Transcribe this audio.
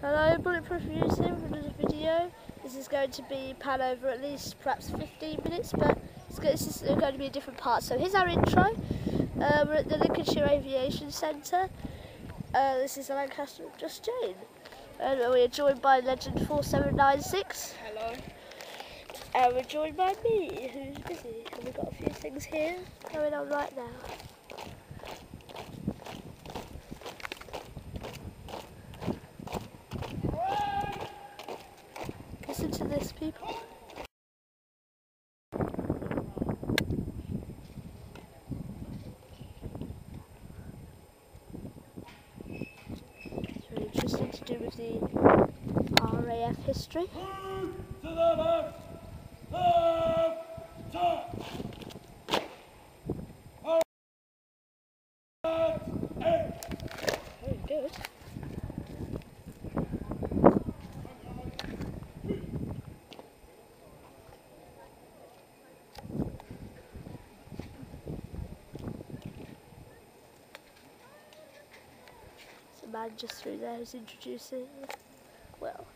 Hello, Bulletproof Reviews here with another video. This is going to be pan over at least perhaps 15 minutes, but this is going to be a different part. So here's our intro. Uh, we're at the Lincolnshire Aviation Centre. Uh, this is the Lancaster Just Jane. And we are joined by Legend 4796. Hello. And we're joined by me, who's busy. And we've got a few things here going on right now. Listen to this, people. It's very interesting to do with the RAF history. A man just through there who's introducing, well,